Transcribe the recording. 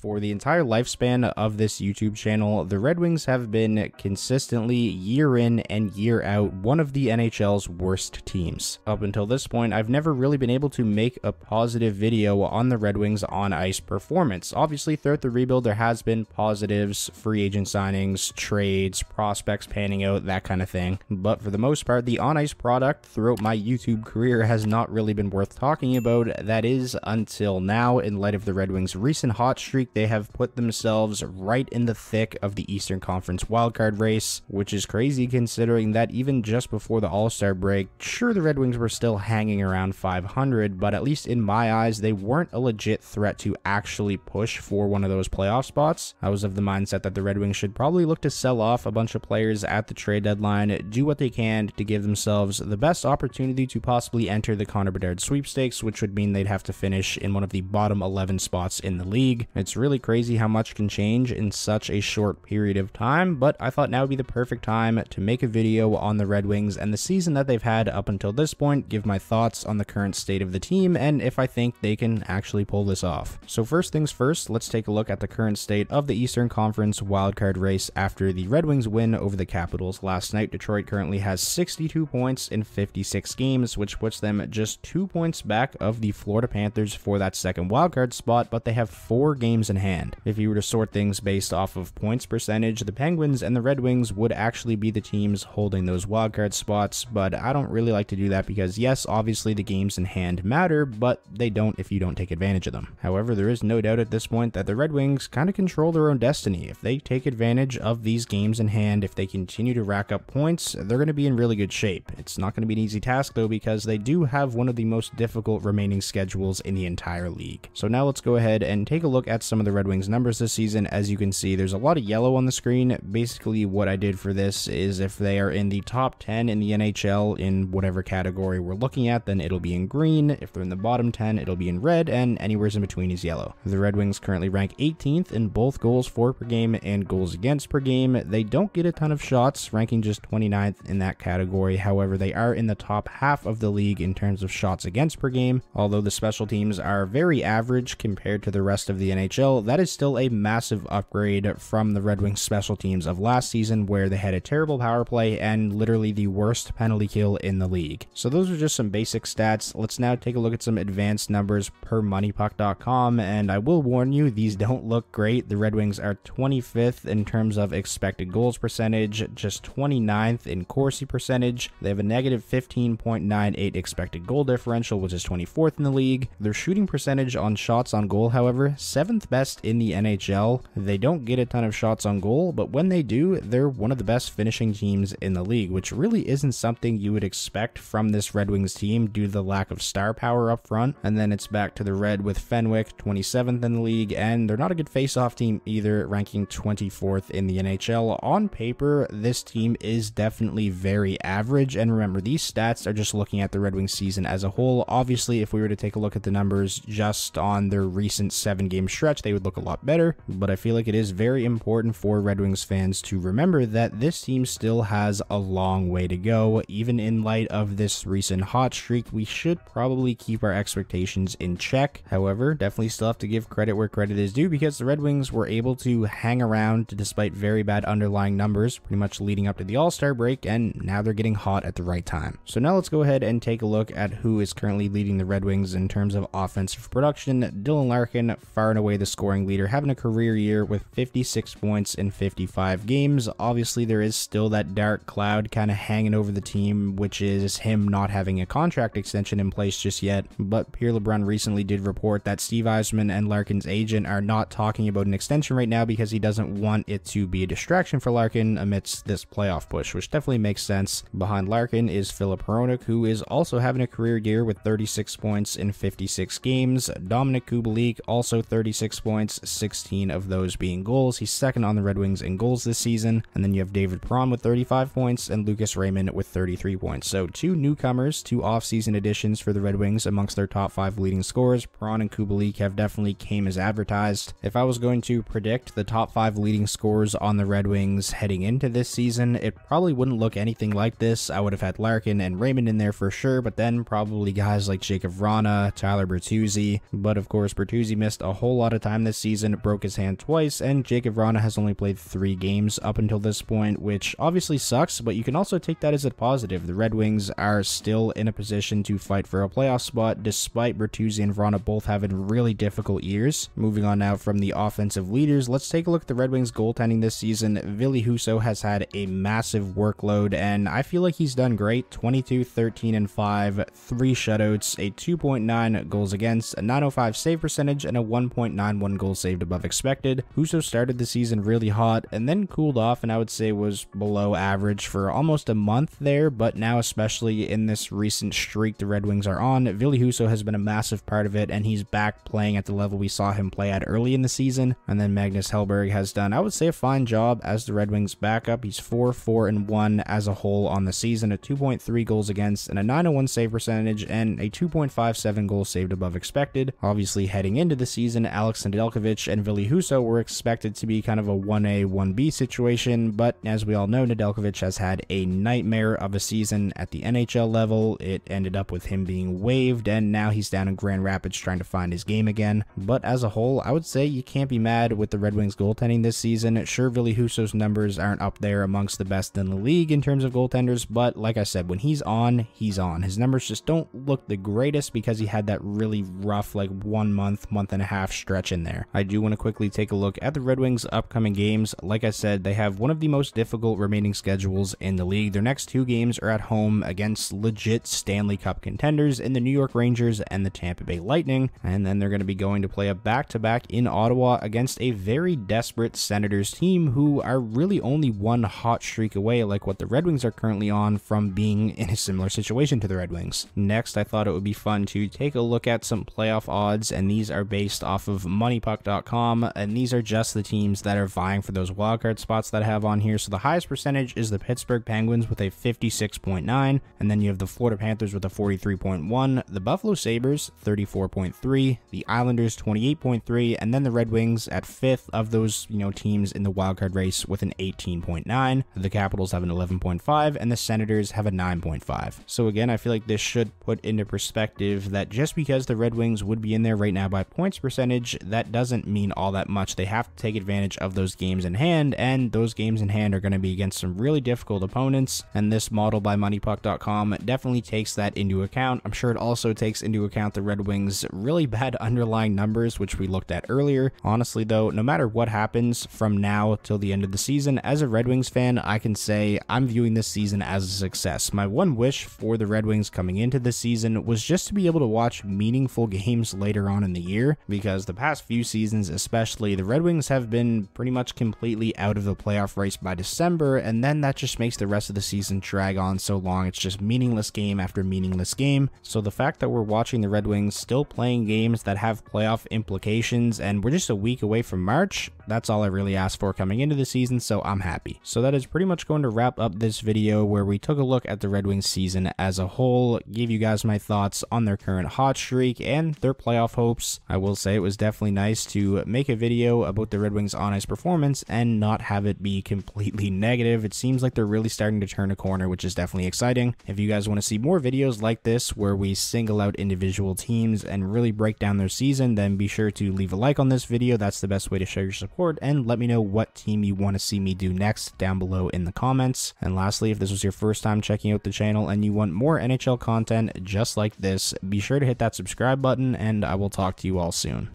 For the entire lifespan of this YouTube channel, the Red Wings have been consistently, year in and year out, one of the NHL's worst teams. Up until this point, I've never really been able to make a positive video on the Red Wings on ice performance. Obviously, throughout the rebuild, there has been positives, free agent signings, trades, prospects panning out, that kind of thing. But for the most part, the on ice product throughout my YouTube career has not really been worth talking about. That is until now, in light of the Red Wings' recent hot streak they have put themselves right in the thick of the Eastern Conference wildcard race, which is crazy considering that even just before the All Star break, sure, the Red Wings were still hanging around 500, but at least in my eyes, they weren't a legit threat to actually push for one of those playoff spots. I was of the mindset that the Red Wings should probably look to sell off a bunch of players at the trade deadline, do what they can to give themselves the best opportunity to possibly enter the Connor Bedard sweepstakes, which would mean they'd have to finish in one of the bottom 11 spots in the league. It's really crazy how much can change in such a short period of time, but I thought now would be the perfect time to make a video on the Red Wings and the season that they've had up until this point, give my thoughts on the current state of the team, and if I think they can actually pull this off. So first things first, let's take a look at the current state of the Eastern Conference wildcard race after the Red Wings win over the Capitals last night. Detroit currently has 62 points in 56 games, which puts them just two points back of the Florida Panthers for that second wildcard spot, but they have four games in hand. If you were to sort things based off of points percentage, the Penguins and the Red Wings would actually be the teams holding those wildcard spots, but I don't really like to do that because, yes, obviously the games in hand matter, but they don't if you don't take advantage of them. However, there is no doubt at this point that the Red Wings kind of control their own destiny. If they take advantage of these games in hand, if they continue to rack up points, they're going to be in really good shape. It's not going to be an easy task though because they do have one of the most difficult remaining schedules in the entire league. So now let's go ahead and take a look at some of the Red Wings numbers this season. As you can see, there's a lot of yellow on the screen. Basically, what I did for this is if they are in the top 10 in the NHL in whatever category we're looking at, then it'll be in green. If they're in the bottom 10, it'll be in red, and anywhere in between is yellow. The Red Wings currently rank 18th in both goals for per game and goals against per game. They don't get a ton of shots, ranking just 29th in that category. However, they are in the top half of the league in terms of shots against per game. Although the special teams are very average compared to the rest of the NHL, that is still a massive upgrade from the Red Wings special teams of last season, where they had a terrible power play and literally the worst penalty kill in the league. So those are just some basic stats. Let's now take a look at some advanced numbers per moneypuck.com, and I will warn you, these don't look great. The Red Wings are 25th in terms of expected goals percentage, just 29th in Corsi percentage. They have a negative 15.98 expected goal differential, which is 24th in the league. Their shooting percentage on shots on goal, however, 7th best in the NHL. They don't get a ton of shots on goal, but when they do, they're one of the best finishing teams in the league, which really isn't something you would expect from this Red Wings team due to the lack of star power up front. And then it's back to the red with Fenwick, 27th in the league, and they're not a good face-off team either, ranking 24th in the NHL. On paper, this team is definitely very average, and remember, these stats are just looking at the Red Wings season as a whole. Obviously, if we were to take a look at the numbers just on their recent seven-game stretch, they would look a lot better, but I feel like it is very important for Red Wings fans to remember that this team still has a long way to go. Even in light of this recent hot streak, we should probably keep our expectations in check. However, definitely still have to give credit where credit is due because the Red Wings were able to hang around despite very bad underlying numbers pretty much leading up to the All-Star break and now they're getting hot at the right time. So now let's go ahead and take a look at who is currently leading the Red Wings in terms of offensive production. Dylan Larkin, far and away the scoring leader, having a career year with 56 points in 55 games. Obviously, there is still that dark cloud kind of hanging over the team, which is him not having a contract extension in place just yet. But Pierre LeBrun recently did report that Steve Yzerman and Larkin's agent are not talking about an extension right now because he doesn't want it to be a distraction for Larkin amidst this playoff push, which definitely makes sense. Behind Larkin is Filip Hronek, who is also having a career year with 36 points in 56 games. Dominik Kubalik, also 36 points, 16 of those being goals. He's second on the Red Wings in goals this season. And then you have David Perron with 35 points and Lucas Raymond with 33 points. So two newcomers, two offseason additions for the Red Wings amongst their top five leading scorers. Perron and Kubalik have definitely came as advertised. If I was going to predict the top five leading scorers on the Red Wings heading into this season, it probably wouldn't look anything like this. I would have had Larkin and Raymond in there for sure, but then probably guys like Jakub Vrana, Tyler Bertuzzi. But of course, Bertuzzi missed a whole lot of time time this season, broke his hand twice, and Jakub Vrana has only played three games up until this point, which obviously sucks, but you can also take that as a positive. The Red Wings are still in a position to fight for a playoff spot, despite Bertuzzi and Vrana both having really difficult years. Moving on now from the offensive leaders, let's take a look at the Red Wings goaltending this season. Ville Husso has had a massive workload, and I feel like he's done great. 22, 13, and 5, 3 shutouts, a 2.9 goals against, a 905 save percentage, and a 1.91 goals saved above expected. Husso started the season really hot and then cooled off and I would say was below average for almost a month there, but now especially in this recent streak the Red Wings are on, Ville Husso has been a massive part of it and he's back playing at the level we saw him play at early in the season. And then Magnus Hellberg has done, I would say, a fine job as the Red Wings backup. He's 4 4 and 1 as a whole on the season, a 2.3 goals against and a 901 save percentage and a 2.57 goals saved above expected. Obviously, heading into the season, Alex Nedeljkovic and Ville Husso were expected to be kind of a 1A, 1B situation, but as we all know, Nedeljkovic has had a nightmare of a season at the NHL level. It ended up with him being waived, and now he's down in Grand Rapids trying to find his game again. But as a whole, I would say you can't be mad with the Red Wings goaltending this season. Sure, Ville Husso's numbers aren't up there amongst the best in the league in terms of goaltenders, but like I said, when he's on, he's on. His numbers just don't look the greatest because he had that really rough, like one month, month and a half stretch in there. I do want to quickly take a look at the Red Wings' upcoming games. Like I said, they have one of the most difficult remaining schedules in the league. Their next two games are at home against legit Stanley Cup contenders in the New York Rangers and the Tampa Bay Lightning, and then they're going to be going to play a back to back in Ottawa against a very desperate Senators team who are really only one hot streak away, like what the Red Wings are currently on, from being in a similar situation to the Red Wings. Next, I thought it would be fun to take a look at some playoff odds, and these are based off of MoneyPuck.com, and these are just the teams that are vying for those wildcard spots that I have on here. So the highest percentage is the Pittsburgh Penguins with a 56.9, and then you have the Florida Panthers with a 43.1, the Buffalo Sabres 34.3, the Islanders 28.3, and then the Red Wings at fifth of those you know teams in the wildcard race with an 18.9. The Capitals have an 11.5, and the Senators have a 9.5. So again, I feel like this should put into perspective that just because the Red Wings would be in there right now by points percentage, that doesn't mean all that much. They have to take advantage of those games in hand, and those games in hand are going to be against some really difficult opponents. And this model by MoneyPuck.com definitely takes that into account. I'm sure it also takes into account the Red Wings' really bad underlying numbers, which we looked at earlier. Honestly, though, no matter what happens from now till the end of the season, as a Red Wings fan, I can say I'm viewing this season as a success. My one wish for the Red Wings coming into the season was just to be able to watch meaningful games later on in the year, because the past few seasons, especially, the Red Wings have been pretty much completely out of the playoff race by December, and then that just makes the rest of the season drag on so long. It's just meaningless game after meaningless game. So the fact that we're watching the Red Wings still playing games that have playoff implications, and we're just a week away from March, that's all I really asked for coming into the season, so I'm happy. So that is pretty much going to wrap up this video where we took a look at the Red Wings season as a whole, gave you guys my thoughts on their current hot streak and their playoff hopes. I will say it was definitely nice to make a video about the Red Wings on ice performance and not have it be completely negative. It seems like they're really starting to turn a corner, which is definitely exciting. If you guys want to see more videos like this where we single out individual teams and really break down their season, then be sure to leave a like on this video. That's the best way to show your support and let me know what team you want to see me do next down below in the comments. And lastly, if this was your first time checking out the channel and you want more NHL content just like this, be sure to hit that subscribe button and I will talk to you all soon.